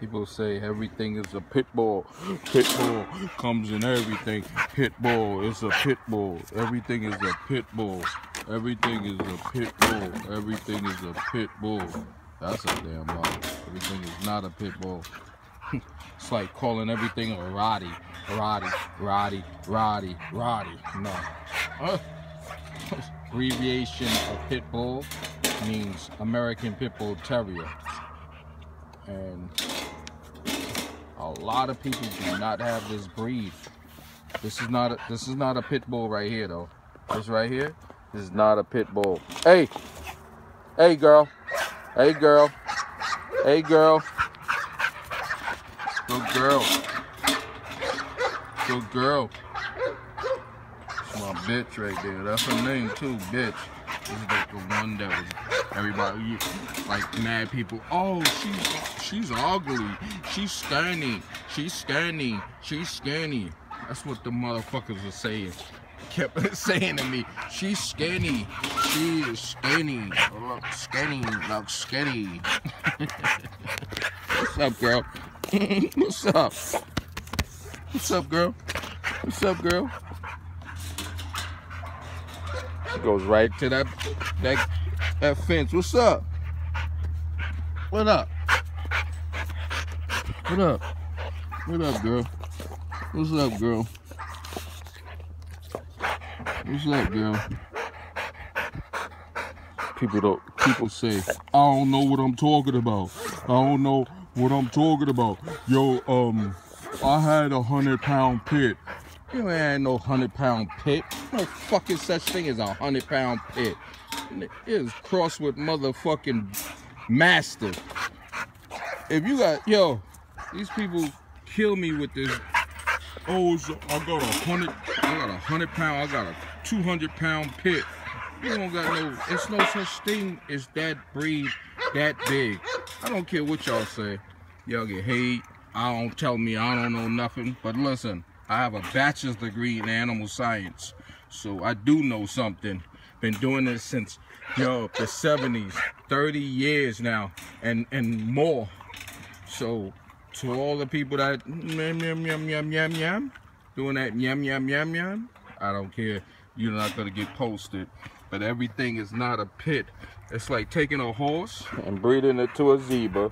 People say everything is a pit bull. Pit bull comes in everything. Pit bull is a pit bull. Everything is a pit bull. Everything is a pit bull. Everything is a pit bull. That's a damn lie. Everything is not a pit bull. it's like calling everything a Rottie. Rottie, Rottie, Rottie, Rottie. No. Uh, abbreviation of pit bull means American Pit Bull Terrier. And a lot of people do not have this breed. This is not a, this is not a pit bull right here though. This right here here is not a pit bull. Hey, hey girl, hey girl, hey girl, good girl, good girl. That's my bitch right there. That's her name too, bitch. Like the one that was everybody like mad people. Oh, she's she's ugly. She's skinny. She's skinny. She's skinny. That's what the motherfuckers were saying. Kept saying to me, she's skinny. She is skinny. Look skinny. Look skinny. What's up, girl? What's up? What's up, girl? What's up, girl? She goes right to that that that fence. What's up? What up? What up? What up, girl? What's up, girl? What's up, girl? People don't people say, I don't know what I'm talking about. I don't know what I'm talking about. Yo, um, I had a hundred pound pit. You ain't no hundred pound pit. No fucking such thing as a hundred pound pit. It is crossed with motherfucking master. If you got yo, these people kill me with this. Oh, so I got a hundred. I got a hundred pound. I got a two hundred pound pit. You don't got no. It's no such thing as that breed that big. I don't care what y'all say. Y'all get hate. I don't tell me I don't know nothing. But listen, I have a bachelor's degree in animal science, so I do know something. Been doing this since yo the 70s, 30 years now, and and more. So to all the people that yum yum yum yum yum yum doing that yum yum yum yum, I don't care. You're not gonna get posted. But everything is not a pit. It's like taking a horse and breeding it to a zebra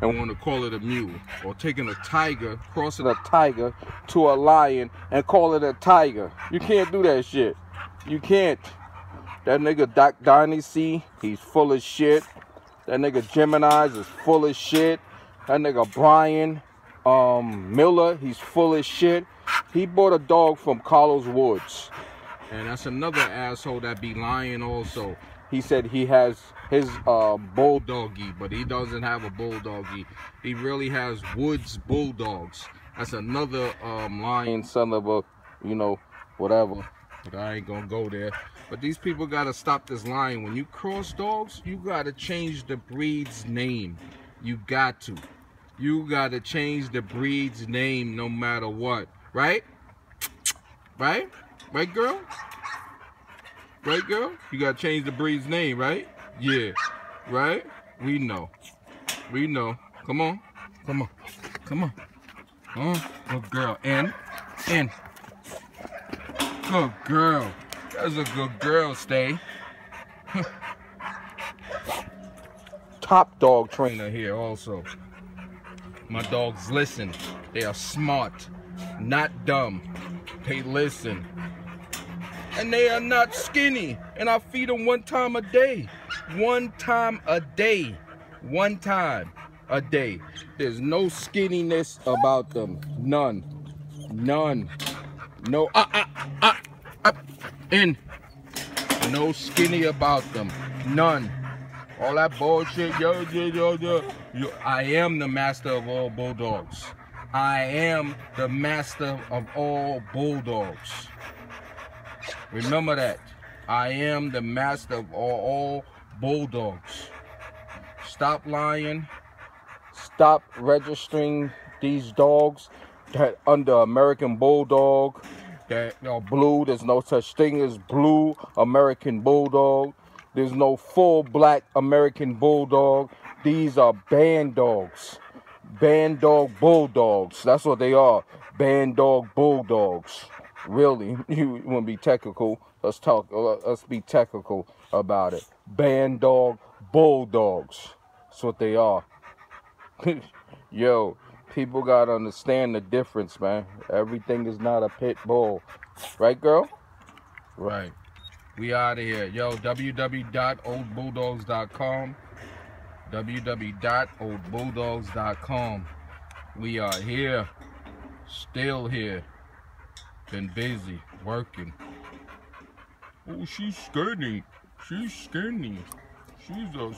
and want to call it a mule. Or taking a tiger, crossing a tiger to a lion and call it a tiger. You can't do that shit. You can't. That nigga Doc Dynasty, he's full of shit. That nigga Gemini's is full of shit. That nigga Brian um, Miller, he's full of shit. He bought a dog from Carlos Woods. And that's another asshole that be lying also. He said he has his uh, bulldoggy, but he doesn't have a bulldoggy. He really has Woods Bulldogs. That's another um, lying son of a, you know, whatever. But I ain't gonna go there. But these people gotta stop this lying. When you cross dogs, you gotta change the breed's name. You got to. You gotta change the breed's name no matter what. Right? Right? Right, girl? Right, girl? You gotta change the breed's name, right? Yeah. Right? We know. We know. Come on. Come on. Come on. Come. Good girl. In. In. Good girl. That's a good girl, Stay. Top dog trainer here also. My dogs listen. They are smart, not dumb. They listen. And they are not skinny. And I feed them one time a day. One time a day. One time a day. There's no skinniness about them. None. None. No. Ah, ah, ah, ah. In. No skinny about them. None. All that bullshit. Yo, yo, yo, yo. yo. I am the master of all bulldogs. I am the master of all bulldogs. Remember that. I am the master of all, all bulldogs. Stop lying. Stop registering these dogs that under American Bulldog that are blue. There's no such thing as blue American Bulldog. There's no full black American Bulldog. These are bandogs. band dog bulldogs. That's what they are. Bandog bulldogs. Really, you want to be technical? Let's talk. Uh, let's be technical about it. Bandog bulldogs. That's what they are. Yo, people gotta understand the difference, man. Everything is not a pit bull, right, girl? Right. We out of here. Yo, www.oldbulldogs.com. www.oldbulldogs.com. We are here. Still here. Been busy working. Oh, she's skinny. She's skinny. She's a.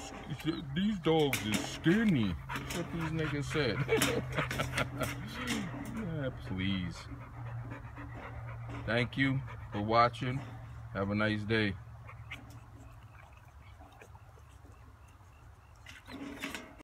These dogs is skinny. That's what these niggas said. yeah, please. Thank you for watching. Have a nice day.